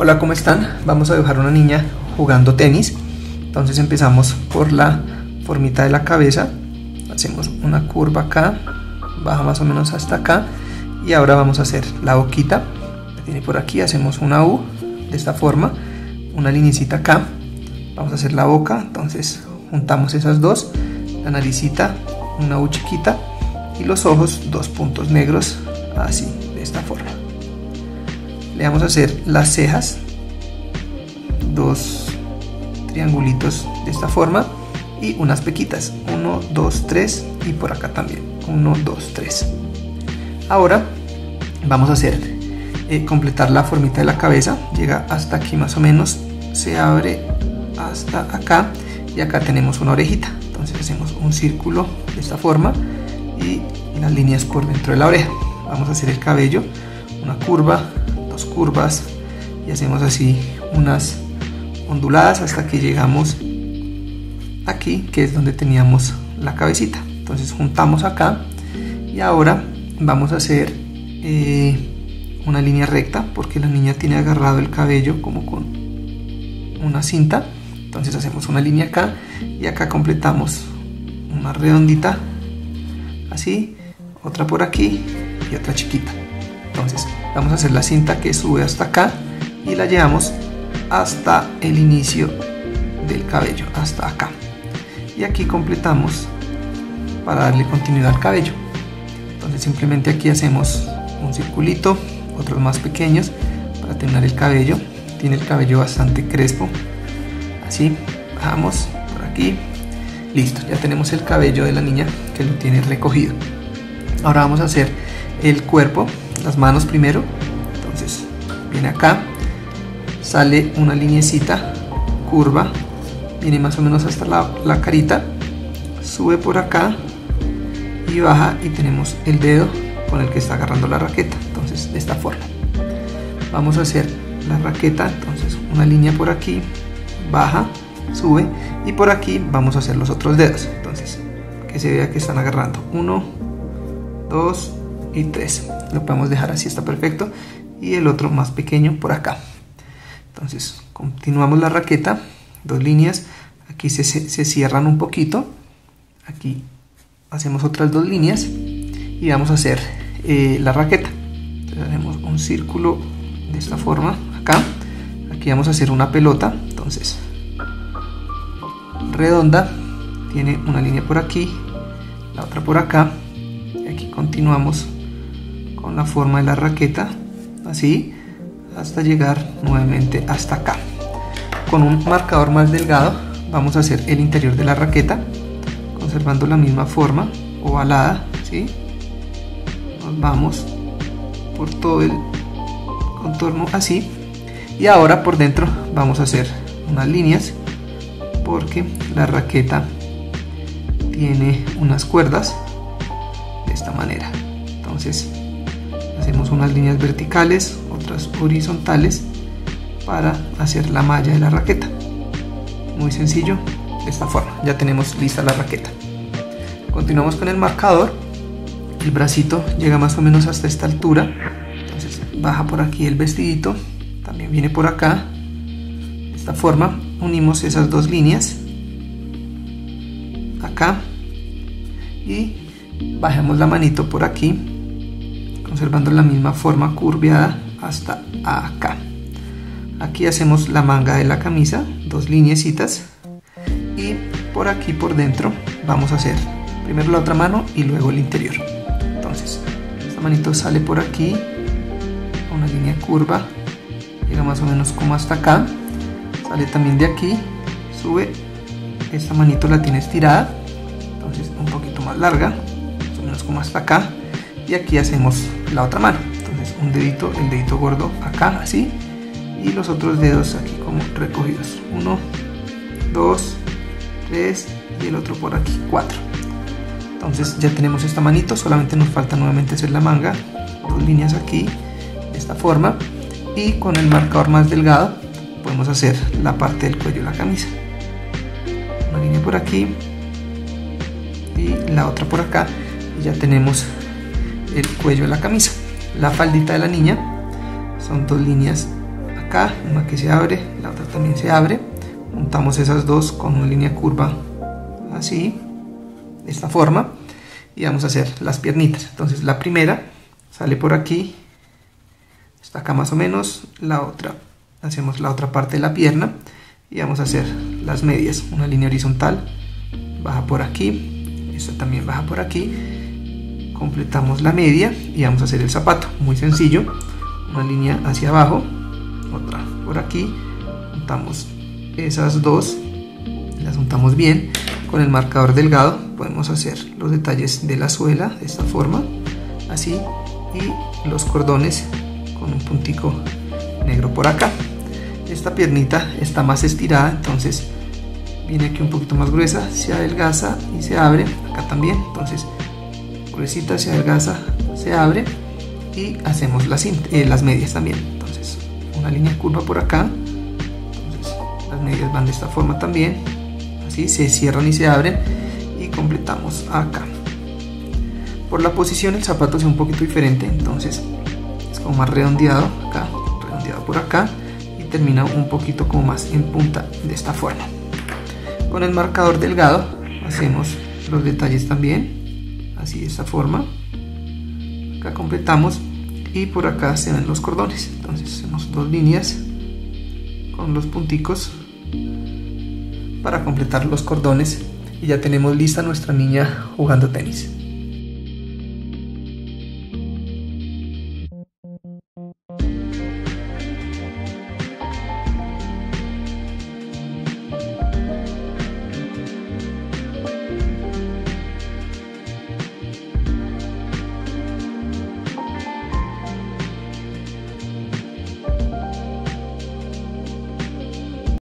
Hola, ¿cómo están? Vamos a dibujar una niña jugando tenis. Entonces empezamos por la formita de la cabeza. Hacemos una curva acá, baja más o menos hasta acá. Y ahora vamos a hacer la boquita. Tiene por aquí, hacemos una U de esta forma, una linecita acá. Vamos a hacer la boca, entonces juntamos esas dos, la naricita, una U chiquita y los ojos, dos puntos negros, así, de esta forma le vamos a hacer las cejas dos triangulitos de esta forma y unas pequitas. 1 2 3 y por acá también. 1 2 3 ahora vamos a hacer eh, completar la formita de la cabeza. Llega hasta aquí más o menos se abre hasta acá y acá tenemos una orejita. Entonces hacemos un círculo de esta forma y las líneas por dentro de la oreja. Vamos a hacer el cabello una curva curvas y hacemos así unas onduladas hasta que llegamos aquí que es donde teníamos la cabecita. Entonces juntamos acá y ahora vamos a hacer eh, una línea recta porque la niña tiene agarrado el cabello como con una cinta. Entonces hacemos una línea acá y acá completamos una redondita así otra por aquí y otra chiquita. Entonces vamos a hacer la cinta que sube hasta acá y la llevamos hasta el inicio del cabello, hasta acá. Y aquí completamos para darle continuidad al cabello. Entonces simplemente aquí hacemos un circulito, otros más pequeños para terminar el cabello. Tiene el cabello bastante crespo. Así, bajamos por aquí. Listo, ya tenemos el cabello de la niña que lo tiene recogido. Ahora vamos a hacer el cuerpo las manos primero. Entonces viene acá sale una linecita curva viene más o menos hasta la, la carita sube por acá y baja y tenemos el dedo con el que está agarrando la raqueta. Entonces de esta forma. Vamos a hacer la raqueta entonces una línea por aquí baja sube y por aquí vamos a hacer los otros dedos. Entonces que se vea que están agarrando. Uno dos y 3 lo podemos dejar así está perfecto. Y el otro más pequeño por acá. Entonces continuamos la raqueta dos líneas. Aquí se, se cierran un poquito. Aquí hacemos otras dos líneas y vamos a hacer eh, la raqueta. Entonces hacemos un círculo de esta forma acá. Aquí vamos a hacer una pelota. Entonces redonda tiene una línea por aquí la otra por acá. Y aquí continuamos con la forma de la raqueta, así, hasta llegar nuevamente hasta acá. Con un marcador más delgado vamos a hacer el interior de la raqueta, conservando la misma forma, ovalada, ¿sí? Nos vamos por todo el contorno así. Y ahora por dentro vamos a hacer unas líneas porque la raqueta tiene unas cuerdas de esta manera. Entonces hacemos unas líneas verticales, otras horizontales para hacer la malla de la raqueta. Muy sencillo, de esta forma. Ya tenemos lista la raqueta. Continuamos con el marcador. El bracito llega más o menos hasta esta altura. Entonces baja por aquí el vestidito. También viene por acá. De esta forma unimos esas dos líneas. Acá. Y bajamos la manito por aquí conservando la misma forma curviada hasta acá. Aquí hacemos la manga de la camisa, dos lineecitas y por aquí por dentro vamos a hacer primero la otra mano y luego el interior. Entonces, esta manito sale por aquí, una línea curva, llega más o menos como hasta acá, sale también de aquí, sube, esta manito la tiene estirada, entonces un poquito más larga, más o menos como hasta acá, y aquí hacemos la otra mano. Entonces un dedito el dedito gordo acá así y los otros dedos aquí como recogidos. Uno dos tres y el otro por aquí cuatro. Entonces ya tenemos esta manito solamente nos falta nuevamente hacer la manga dos líneas aquí de esta forma y con el marcador más delgado podemos hacer la parte del cuello de la camisa. Una línea por aquí y la otra por acá y ya tenemos el cuello de la camisa. La faldita de la niña son dos líneas acá, una que se abre, la otra también se abre. Montamos esas dos con una línea curva así, de esta forma. Y vamos a hacer las piernitas. Entonces la primera sale por aquí, está acá más o menos, la otra, hacemos la otra parte de la pierna y vamos a hacer las medias, una línea horizontal, baja por aquí, esta también baja por aquí, completamos la media y vamos a hacer el zapato, muy sencillo, una línea hacia abajo, otra por aquí, juntamos esas dos, las juntamos bien, con el marcador delgado podemos hacer los detalles de la suela de esta forma, así, y los cordones con un puntico negro por acá. Esta piernita está más estirada, entonces viene aquí un poquito más gruesa, se adelgaza y se abre, acá también, entonces se adelgaza, se abre y hacemos las, eh, las medias también, entonces una línea curva por acá, las medias van de esta forma también, así se cierran y se abren y completamos acá. Por la posición el zapato es un poquito diferente, entonces es como más redondeado acá, redondeado por acá termina un poquito como más en punta de esta forma. Con el marcador delgado hacemos los detalles también así de esta forma. Acá completamos y por acá se ven los cordones. Entonces hacemos dos líneas con los punticos para completar los cordones. Y ya tenemos lista nuestra niña jugando tenis